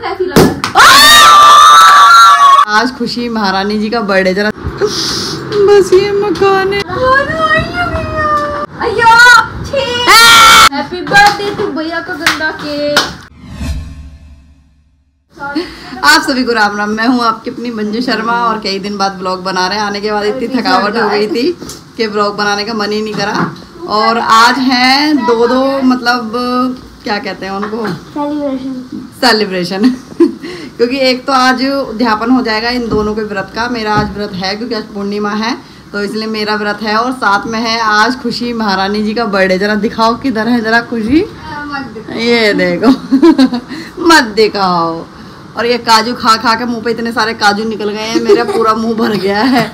कैसी लगा आज खुशी महारानी जी का बर्थडे जरा बस ये मकान है। हैप्पी बर्थडे टू भैया का गंदा केक। आप सभी को राम राम मैं हूँ आपकी अपनी मंजू शर्मा और कई दिन बाद ब्लॉग बना रहे हैं। आने के बाद इतनी थकावट हो गई थी कि ब्लॉग बनाने का मन ही नहीं करा। और आज हैं दो दो मतलब क्या कहते हैं उनको? सेलिब्रेशन क्योंकि एक तो आज उद्यापन हो जाएगा इन दोनों के व्रत का। मेरा आज व्रत है क्योंकि आज पूर्णिमा है तो इसलिए मेरा व्रत है और साथ में है आज खुशी महारानी जी का बर्थडे। जरा दिखाओ किधर है जरा खुशी। ये देखो। मत दिखाओ। और ये काजू खा खा के मुँह पे इतने सारे काजू निकल गए हैं मेरा पूरा मुँह भर गया है।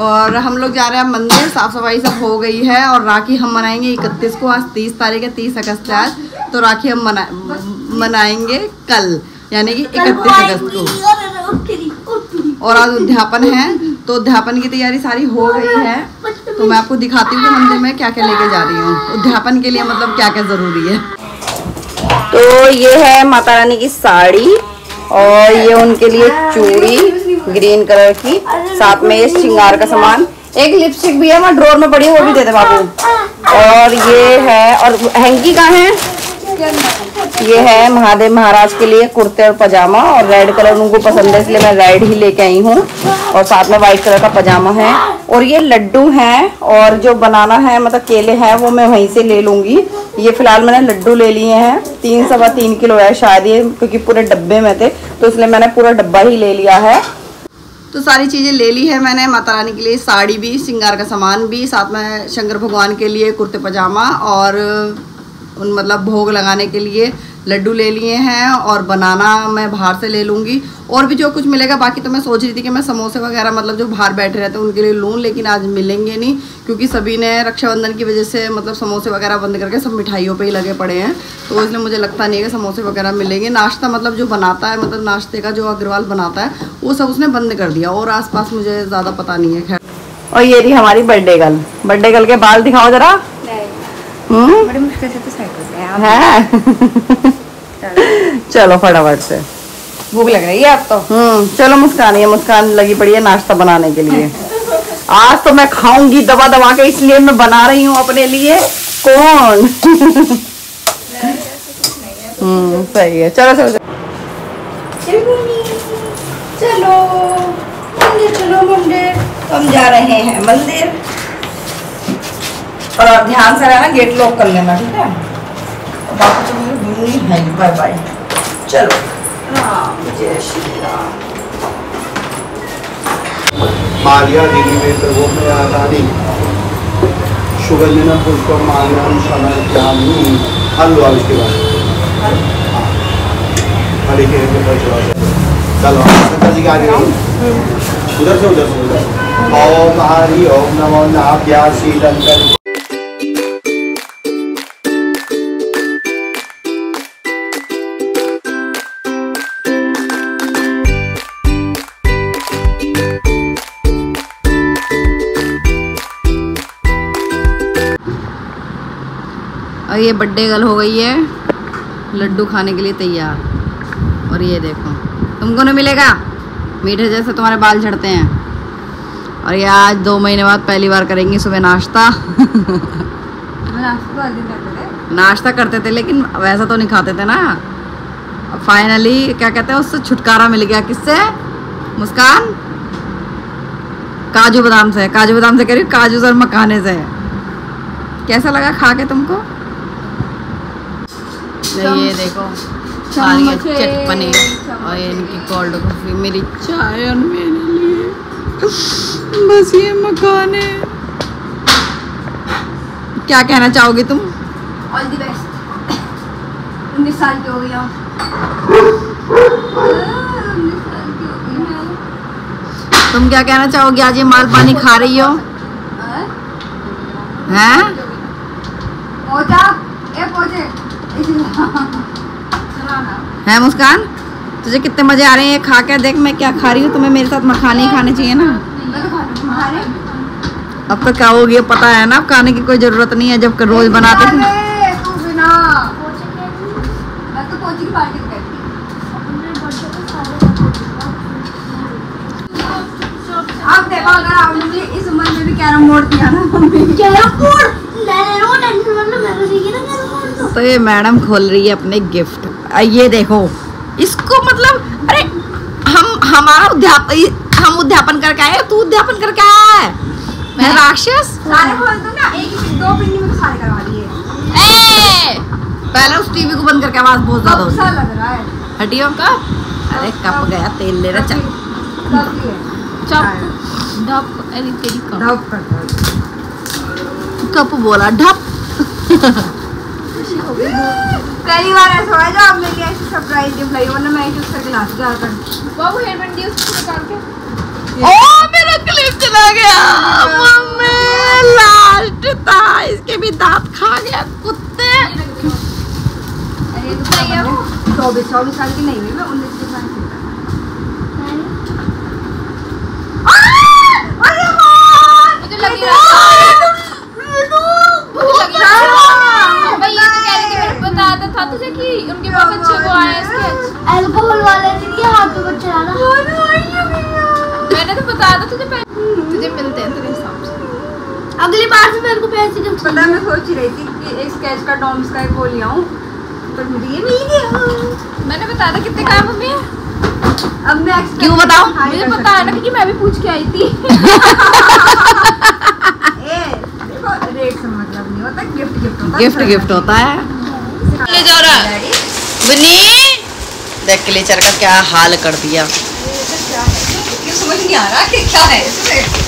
और हम लोग जा रहे हैं मंदिर साफ़ सफ़ाई सब हो गई है और राखी हम मनाएँगे इकतीस को आज तीस तारीख है तीस अगस्त है आज। तो राखी हम मना मनाएँगे कल यानी कि इकतीस अगस्त को। और आज उद्यापन है तो उद्यापन की तैयारी सारी हो गई है। तो मैं आपको दिखाती हूँ कि मंदिर में क्या क्या लेके जा रही हूँ। उद्यापन के लिए मतलब क्या क्या ज़रूरी है। तो ये है माता रानी की साड़ी और ये उनके लिए चूड़ी ग्रीन कलर की साथ में ये श्रृंगार का सामान। एक लिपस्टिक भी है वहाँ ड्रोर में पड़ी है वो भी दे दे बाबू। और ये है और हैंकी कहाँ है ये है महादेव महाराज के लिए कुर्ते और पजामा और रेड कलर उनको पसंद है, इसलिए मैं रेड ही लेके आई हूँ और साथ में व्हाइट कलर का पजामा है। और ये लड्डू हैं और जो बनाना है मतलब केले हैं, वो मैं वहीं से ले लूँगी। ये फ़िलहाल मैंने लड्डू ले लिए हैं, तीन सवा तीन किलो है शायद ये, क्योंकि पूरे डब्बे में थे तो इसलिए मैंने पूरा डब्बा ही ले लिया है। तो सारी चीज़ें ले ली है मैंने, माता रानी के लिए साड़ी भी, श्रृंगार का सामान भी, साथ में शंकर भगवान के लिए कुर्ते पजामा और उन मतलब भोग लगाने के लिए लड्डू ले लिए हैं और बनाना मैं बाहर से ले लूँगी। और भी जो कुछ मिलेगा, बाकी तो मैं सोच रही थी कि मैं समोसे वगैरह मतलब जो बाहर बैठे रहते हैं, उनके लिए लूँ, लेकिन आज मिलेंगे नहीं, क्योंकि सभी ने रक्षाबंधन की वजह से मतलब समोसे वगैरह बंद करके सब मिठाइयों पे ही लगे पड़े हैं। तो इसलिए मुझे लगता नहीं है कि समोसे वगैरह मिलेंगे। नाश्ता मतलब जो बनाता है मतलब नाश्ते का जो अग्रवाल बनाता है, वो सब उसने बंद कर दिया। और आस मुझे ज़्यादा पता नहीं है, खैर। और ये रही हमारी बर्थडे गर्ल बर्थडे गर्ल के बाल दिखाओ जरा। बड़ी मुश्किल से तो साइड है. चलो फटाफट से. भूख लग रही है अब तो हम्म. चलो मुस्कान ये मुस्कान लगी पड़ी है नाश्ता बनाने के लिए. आज तो मैं खाऊँगी दबा दबा के इसलिए मैं बना रही हूँ अपने लिए. कौन? हम्म सही है. चलो. चलो चलो मंदिर चलो मंदिर. हम जा रहे हैं मंदिर. और ध्यान से रहना गेट लॉक कर लेना ठीक है? बाकी तो मुझे दूँगी है बाय बाय चलो। राम जय श्री राम। मारिया देवी में प्रभु में आदानी सुगंधना पुष्प माल्याम समर्प्यामी हल लो अब इसके बाद। हरे के चला जाए। चलो शंकर जी के आगे रहो उधर से उधर से उधर। ओम हरि ओम नमो नाभ्या शीतंकर और ये बर्थडे गर्ल हो गई है। लड्डू खाने के लिए तैयार। और ये देखो तुमको नहीं मिलेगा? मीठे जैसे तुम्हारे बाल झड़ते हैं। और ये आज दो महीने बाद पहली बार करेंगी सुबह नाश्ता। नाश्ता करते थे लेकिन वैसा तो नहीं खाते थे ना। फाइनली क्या कहते हैं उससे छुटकारा मिल गया। किससे? मुस्कान? काजू बादाम से। काजू बादाम से कह रही हूँ काजू सर मखाने से। कैसा लगा खा के तुमको? ये देखो सारी ये चम्मचे, चटपने और इनकी कोल्ड कॉफ़ी मेरी चाय और मेरे लिए। बस ये मकान है। क्या कहना चाहोगी तुम? ऑल द बेस्ट उन्नीस साल की हो गई हो। तुम क्या कहना चाहोगी? आज ये माल पानी खा रही हो? हाँ? है मुस्कान? तुझे कितने मज़े आ रहे हैं ये खा के? देख मैं क्या खा रही हूँ। तुम्हें मेरे साथ मखाने ही खाने चाहिए ना। अब तो क्या होगी पता है ना अब खाने की कोई ज़रूरत नहीं है जब रोज़ बनाते थे अगर आपने मुझे इस उम्र में भी कैरम बोर्ड किया ना कैरम बोर्ड मैंने रो टेंशन मतलब मैंने देखी ना कैरम तो ये मैडम खोल रही है अपने गिफ्ट। ये देखो इसको मतलब अरे हम हमारा उद्यापन हम उद्यापन करके आए तू उद्यापन करके आया है। मैं राक्षस। सारे खोल दो ना एक दो पिंडी में तो सारे करवा दिए। ए! पहले उस टीवी को बंद करके आवाज़ बहुत ज़्यादा होती है। लग रहा है। हटियो का? अरे कप गया तेल ले रहा चल। चप डप डब कर कप बोला ढप। पहली बार ऐसा हुआ जो आप मेरे लिए ऐसी सरप्राइज़ गिफ्ट लाई वरना मैं इसे उसका गिलास दिया कर बाबू हेयर बैंड यूज़ करके निकाल के। ओ मेरा क्लिप चला गया। मम्मी लास्ट था। इसके भी दांत खा गया कुत्ते। अरे तो 24 24 साल की नहीं हुई मैं 19 की अगली बार से मेरे को पैसे गिफ्ट पता मैं सोच ही रही थी कि एक स्केच का डॉम्स का एक वो ले आऊँ पर मुझे ये मिल गया मैंने बताया था कितने का है मम्मी? अब मैं क्यों बताओ? हाँ, मुझे पता है ना क्योंकि मैं भी पूछ के आई थी। ए देखो रेट से मतलब नहीं होता गिफ्ट गिफ्ट होता है गिफ्ट गिफ्ट होता है। ले जा रहा। बनी देख क्लेचर का क्या हाल कर दिया। ये समझ नहीं आ रहा कि क्या है इसमें?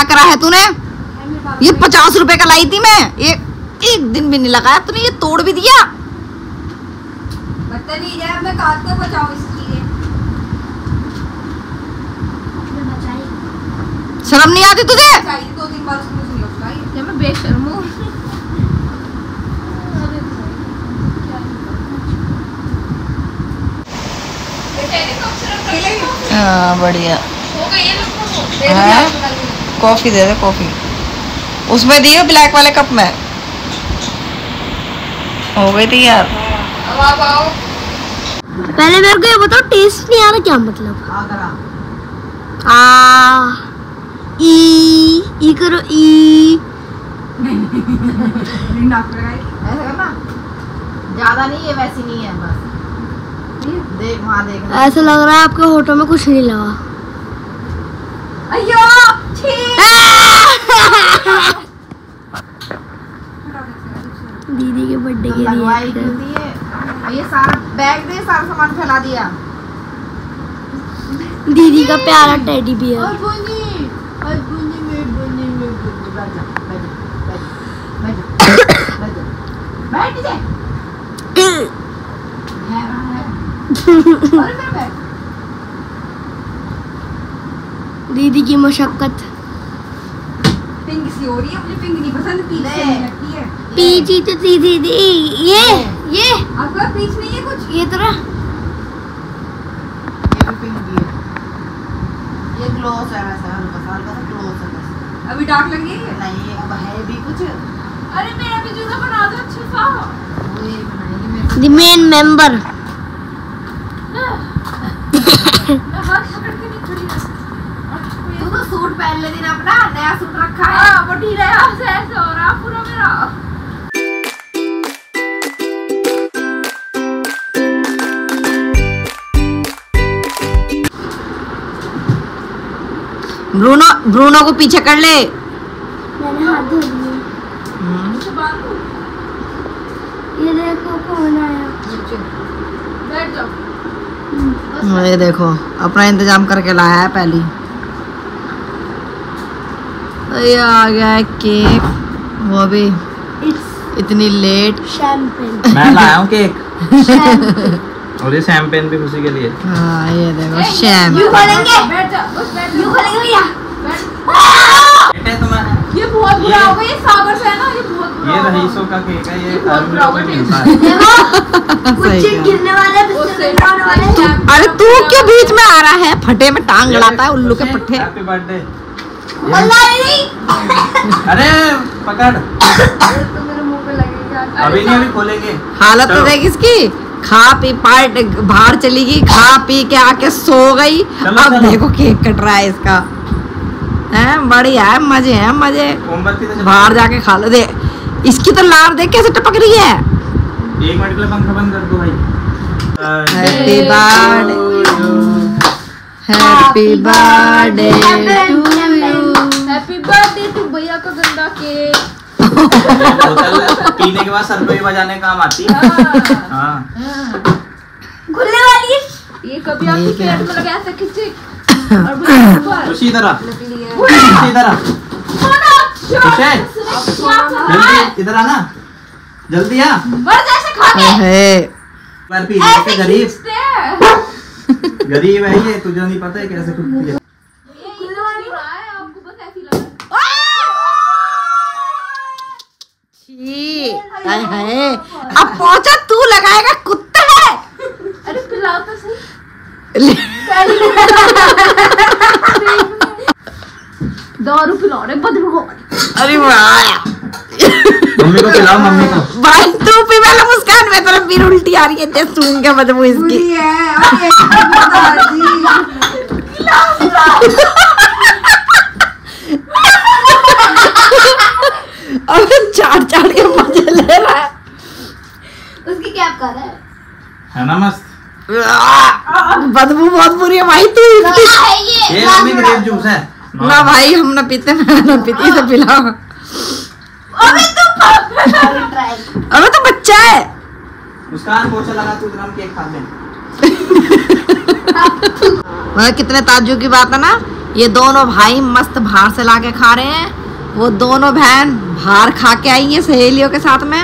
क्या करा है तूने? ये पचास रुपए का लाई थी मैं। ये एक दिन भी नहीं लगाया। तूने ये तोड़ भी दिया? मैं कहाँ तक बचाऊं शर्म नहीं आती तुझे? नहीं मैं बेशर्म हूँ? हाँ बढ़िया। हो गई है को हाँ? कॉफ़ी दे दे कॉफ़ी। उसमें दियो ब्लैक वाले कप में? हो गई थी यार अब आप आओ पहले मेरे को ये बताओ टेस्ट नहीं आ रहा क्या मतलब? आ ई ई करो ई। नाक लगाई ऐसा करना ज़्यादा नहीं है वैसी नहीं है बस। देख वहाँ देख ऐसा लग रहा है आपके होटल में कुछ नहीं लगा। अयो छी दीदी के बर्थडे के लगवाई लिए ये? सारा बैग दे सारा सामान फैला दिया। दीदी का प्यारा टेडी बियर और बुनी और बुनी में बुनी में बुनी बैठ जा बैठ जा बैठ जा बैठ जा बैठ जा बैठ जा। रहा और फिर बैठ दीदी की मशक्कत। पिंक सी हो रही है मुझे पिंक नहीं पसंद पीच। अच्छी लगती है। पीछी तो सीधी दी ये ये। आपका पीच नहीं है कुछ। ये तरह। ये भी पिंक है। ये ग्लोस है वैसे हल्का सा हल्का सा ग्लोस है बस। अभी डार्क लग रही है? नहीं अब है भी कुछ। अरे मेरा भी जूता बना दो अच्छा सा। वो ये बनाएगी मेरे द मेन मेंबर मैं हाथ पकड़ के नहीं खड़ी रहती। तू तो सूट पहन लेती ना अपना नया सूट रखा है वो ढीला है ऐसे ऐसे हो रहा पूरा मेरा ब्रूनो ब्रूनो को पीछे कर ले मैंने हाथ धो लिए ये देखो कौन आया बैठ जाओ ये देखो अपना इंतज़ाम करके लाया है पहली ये आ गया है केक। वो भी इतनी लेट मैं लाया हूँ केक। और ये शैम्पेन भी खुशी के लिए। हाँ ये देखो शैम खोलेंगे? बैठ जा बस बैठ जा। यू खोलेंगे भैया? बेटे ये बहुत बुरा ये- होगा ये सागर से है ना ये बहुत बुरा ये रहीसों का केक है ये ये बहुत आर्मी बराबर को है। है कुछ। गिरने वाले वाले अरे तू क्यों बीच में आ रहा है? फटे में टांग लड़ाता है उल्लू के पट्टे। हैप्पी बर्थडे अरे पकड़ तो मेरे मुँह पे लगेगा अभी नहीं अभी खोलेंगे। हालत तो देख इसकी। खा पी पार्ट बाहर चली गई खा पी के आके सो गई। अब देखो केक कट रहा है इसका। है बढ़िया है मज़े हैं मज़े। तो बाहर जाके खा लो। दे इसकी तो लार देख कैसे टपक रही है। एक मिनट के लिए पंखा बंद कर दो भाई। Happy birthday happy birthday to you happy birthday to भैया का गंदा केक। पीने के बाद सर पे बजाने काम आती। है। हाँ। खुलने वाली। है ये कभी आपके पेट में लगा ऐसे खिंचे और है। खुशी इधर सोना खुश जल्दी इधर आना। जल्दी आ। मर जैसे खा के है के गरीब। गरीब है ये तुझे नहीं पता है कैसे खुलती है ये कुछ नहीं रहा है आपको बस ऐसे ही लग रहा हाय हाय। अब पहुँचा तू लगाएगा कुत्ता है। है। अरे पिलाओ तो सही। दारू पिलाओ रे बदबू अरे वाह। मम्मी को पिलाओ मम्मी को। भाई तू भी वाला मुस्कान में तरफ़ फिर उल्टी आ रही है ते सुन के बदबू इसकी है और अब चाट चाट के मज़े ले रहा है। उसकी क्या कर है? है ना मस्त? बदबू बहुत बुरी है भाई तू इसकी ये ये मम्मी ग्रेप जूस है। ना भाई हम ना पीते मैं ना पीती तो पिलाओ। ट्राई अबे तो बच्चा है। मुस्कान पोछा लगा तू हम केक खा लें मतलब कितने ताज्जुब की बात है ना? ये दोनों भाई मस्त बाहर से लाके खा रहे हैं। वो दोनों बहन बाहर खा के आई हैं सहेलियों के साथ में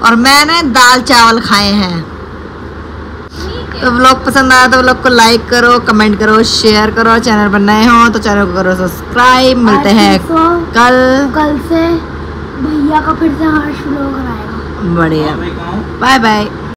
और मैंने दाल चावल खाए हैं। तो ब्लॉग पसंद आया तो व्लॉग को लाइक करो कमेंट करो शेयर करो चैनल पर नए हो तो चैनल को करो सब्सक्राइब मिलते हैं कल। कल से भैया का फिर से हर्ष बढ़िया। Bye bye